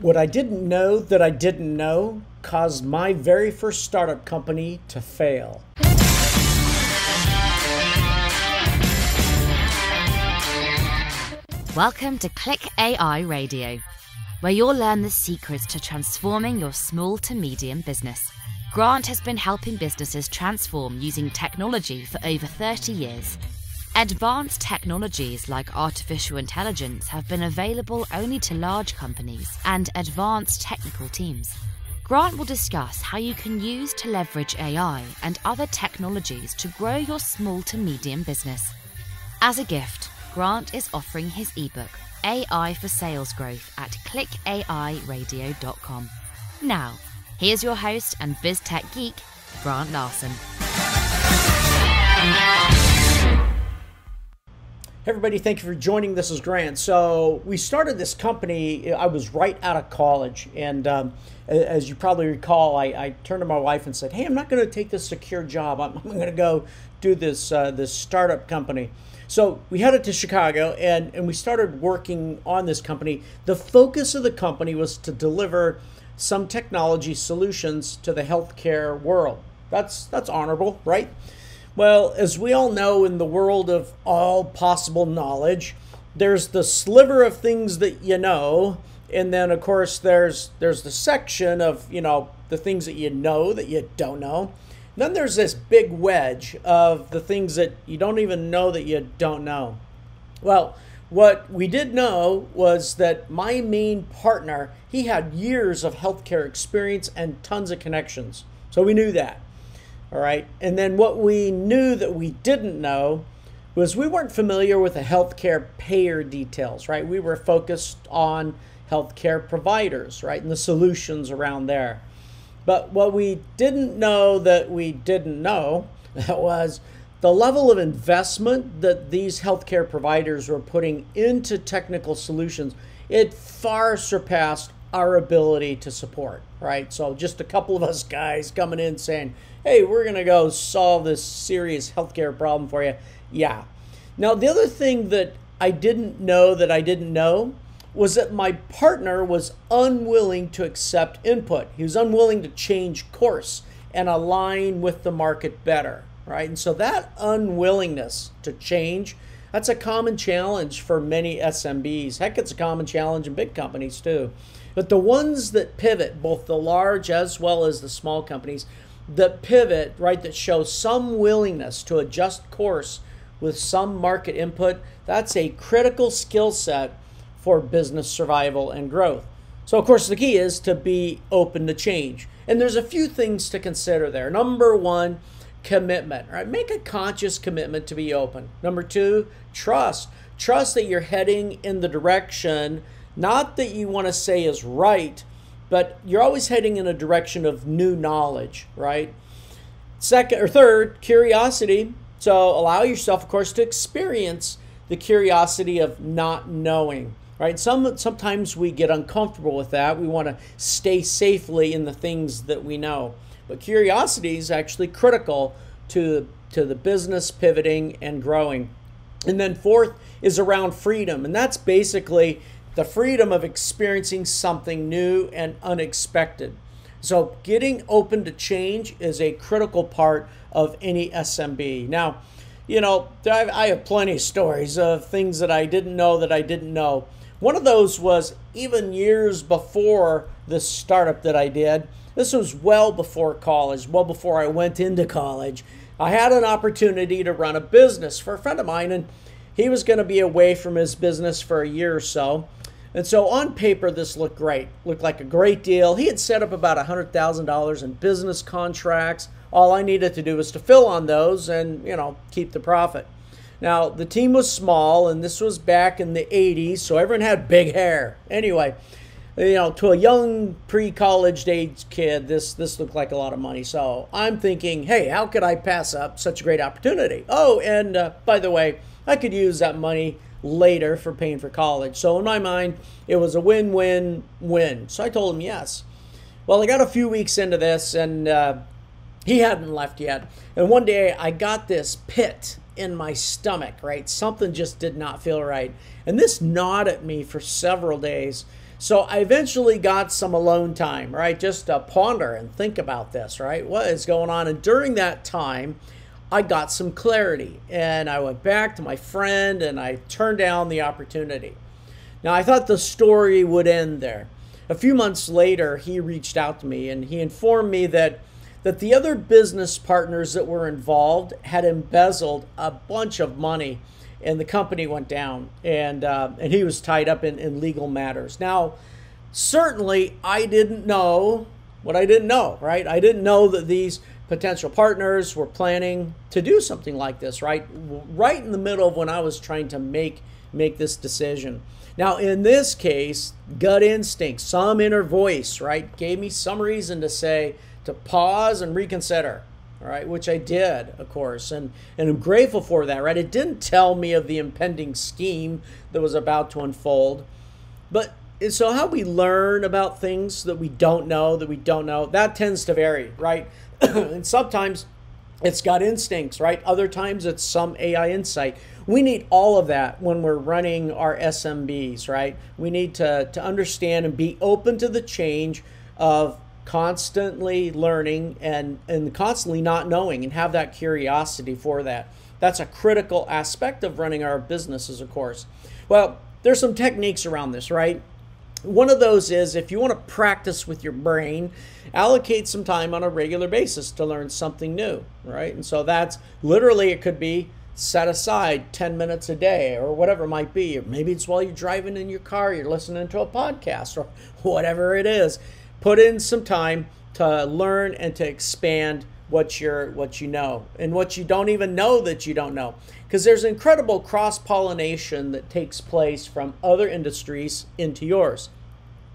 What I didn't know that I didn't know caused my very first startup company to fail. Welcome to Click AI Radio, where you'll learn the secrets to transforming your small to medium business. Grant has been helping businesses transform using technology for over 30 years. Advanced technologies like artificial intelligence have been available only to large companies and advanced technical teams. Grant will discuss how you can use to leverage AI and other technologies to grow your small to medium business. As a gift, Grant is offering his ebook, AI for Sales Growth, at clickairadio.com. Now, here's your host and BizTech geek, Grant Larson. Everybody, thank you for joining. This is Grant. So we started this company. I was right out of college, and um, as you probably recall, I, I, turned to my wife and said, "Hey, I'm not going to take this secure job. I'm, I'm going to go do this uh, this startup company." So we headed to Chicago, and and we started working on this company. The focus of the company was to deliver some technology solutions to the healthcare world. That's that's honorable, right? Well, as we all know, in the world of all possible knowledge, there's the sliver of things that you know, and then of course there's there's the section of you know the things that you know that you don't know. then there's this big wedge of the things that you don't even know that you don't know. Well, what we did know was that my main partner, he had years of healthcare experience and tons of connections. So we knew that. All right. And then what we knew that we didn't know was we weren't familiar with the healthcare payer details, right? We were focused on healthcare providers, right? And the solutions around there. But what we didn't know that we didn't know was the level of investment that these healthcare providers were putting into technical solutions. It far surpassed our ability to support, right? So just a couple of us guys coming in saying, hey, we're going to go solve this serious healthcare problem for you. Yeah. Now, the other thing that I didn't know that I didn't know was that my partner was unwilling to accept input. He was unwilling to change course and align with the market better, right? And so that unwillingness to change, that's a common challenge for many SMBs. Heck, it's a common challenge in big companies too. But the ones that pivot, both the large as well as the small companies, that pivot, right, that show some willingness to adjust course with some market input, that's a critical skill set for business survival and growth. So, of course, the key is to be open to change. And there's a few things to consider there. Number one, commitment, right? Make a conscious commitment to be open. Number two, trust. Trust that you're heading in the direction, not that you want to say is right, but you're always heading in a direction of new knowledge, right? Second or third, curiosity. So allow yourself, of course, to experience the curiosity of not knowing, right? Some sometimes we get uncomfortable with that. We want to stay safely in the things that we know, but curiosity is actually critical to to the business pivoting and growing. And then fourth is around freedom, and that's basically the freedom of experiencing something new and unexpected. So, getting open to change is a critical part of any SMB. Now, you know, I have plenty of stories of things that I didn't know that I didn't know. One of those was even years before this startup that I did. This was well before college, well before I went into college. I had an opportunity to run a business for a friend of mine, and he was going to be away from his business for a year or so. And so on paper, this looked great, looked like a great deal. He had set up about $100,000 in business contracts. All I needed to do was to fill on those and, you know, keep the profit. Now, the team was small, and this was back in the 80s, so everyone had big hair. Anyway, you know, to a young pre-college age kid, this this looked like a lot of money. So I'm thinking, hey, how could I pass up such a great opportunity? Oh, and uh, by the way, I could use that money later for paying for college. So in my mind, it was a win-win-win. So I told him yes. Well, I got a few weeks into this, and uh, he hadn't left yet. And one day I got this pit in my stomach, right? Something just did not feel right. And this gnawed at me for several days. So I eventually got some alone time, right? Just to ponder and think about this, right? What is going on? And during that time, I got some clarity and I went back to my friend and I turned down the opportunity. Now, I thought the story would end there. A few months later, he reached out to me and he informed me that that the other business partners that were involved had embezzled a bunch of money and the company went down and uh, and he was tied up in, in legal matters now certainly i didn't know what i didn't know right i didn't know that these potential partners were planning to do something like this right right in the middle of when i was trying to make make this decision now in this case gut instinct some inner voice right gave me some reason to say to pause and reconsider all right, which I did, of course, and, and I'm grateful for that, right? It didn't tell me of the impending scheme that was about to unfold. But so, how we learn about things that we don't know, that we don't know, that tends to vary, right? and sometimes it's got instincts, right? Other times it's some AI insight. We need all of that when we're running our SMBs, right? We need to, to understand and be open to the change of constantly learning and, and constantly not knowing and have that curiosity for that. That's a critical aspect of running our businesses, of course. Well, there's some techniques around this, right? One of those is if you want to practice with your brain, allocate some time on a regular basis to learn something new, right? And so that's literally, it could be set aside 10 minutes a day or whatever it might be. Maybe it's while you're driving in your car, you're listening to a podcast or whatever it is put in some time to learn and to expand what you're what you know and what you don't even know that you don't know. Because there's incredible cross pollination that takes place from other industries into yours.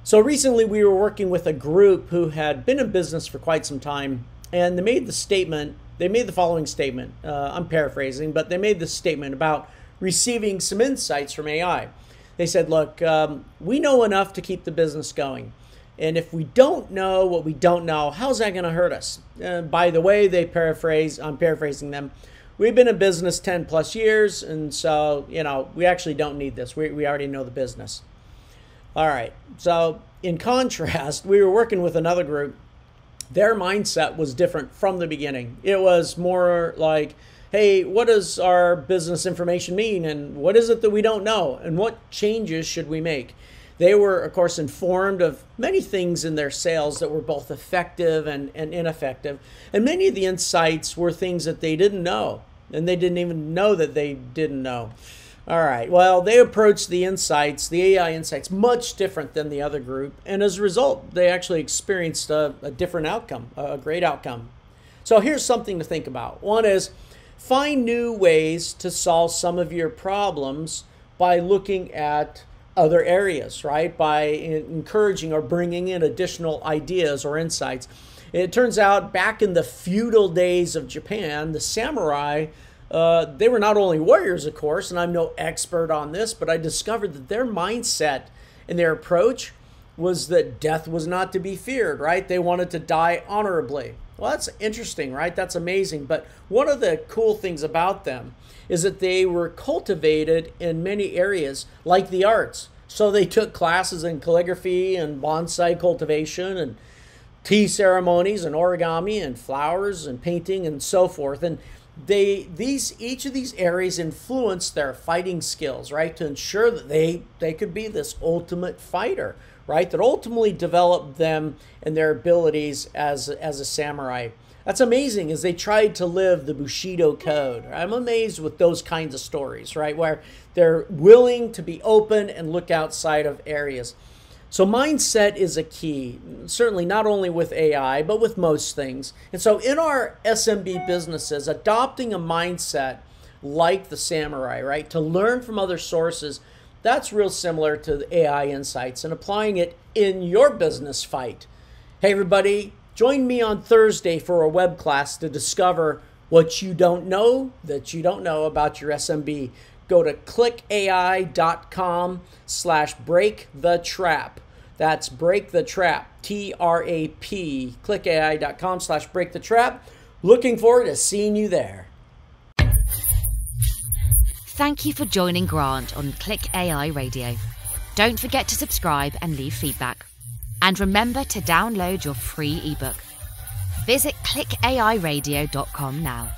So recently we were working with a group who had been in business for quite some time and they made the statement they made the following statement uh, i'm paraphrasing but they made this statement about receiving some insights from ai they said look um, we know enough to keep the business going and if we don't know what we don't know, how's that going to hurt us? Uh, by the way, they paraphrase, I'm paraphrasing them. We've been in business 10 plus years, and so, you know, we actually don't need this. We, we already know the business. All right. So, in contrast, we were working with another group. Their mindset was different from the beginning. It was more like, hey, what does our business information mean? And what is it that we don't know? And what changes should we make? They were, of course, informed of many things in their sales that were both effective and, and ineffective. And many of the insights were things that they didn't know, and they didn't even know that they didn't know. All right, well, they approached the insights, the AI insights, much different than the other group. And as a result, they actually experienced a, a different outcome, a great outcome. So here's something to think about. One is find new ways to solve some of your problems by looking at other areas, right? By encouraging or bringing in additional ideas or insights. It turns out back in the feudal days of Japan, the samurai, uh, they were not only warriors, of course, and I'm no expert on this, but I discovered that their mindset and their approach was that death was not to be feared, right? They wanted to die honorably. Well, that's interesting, right? That's amazing. But one of the cool things about them is that they were cultivated in many areas like the arts. So they took classes in calligraphy and bonsai cultivation and tea ceremonies and origami and flowers and painting and so forth. And they these each of these areas influenced their fighting skills, right? To ensure that they they could be this ultimate fighter, right? That ultimately developed them and their abilities as as a samurai. That's amazing as they tried to live the Bushido code. I'm amazed with those kinds of stories, right? Where they're willing to be open and look outside of areas. So, mindset is a key, certainly not only with AI, but with most things. And so, in our SMB businesses, adopting a mindset like the samurai, right, to learn from other sources, that's real similar to the AI insights and applying it in your business fight. Hey, everybody, Join me on Thursday for a web class to discover what you don't know that you don't know about your SMB. Go to clickai.com slash break the trap. That's break the trap, T R A P, clickai.com slash break the trap. Looking forward to seeing you there. Thank you for joining Grant on Click AI Radio. Don't forget to subscribe and leave feedback. And remember to download your free ebook. Visit clickairadio.com now.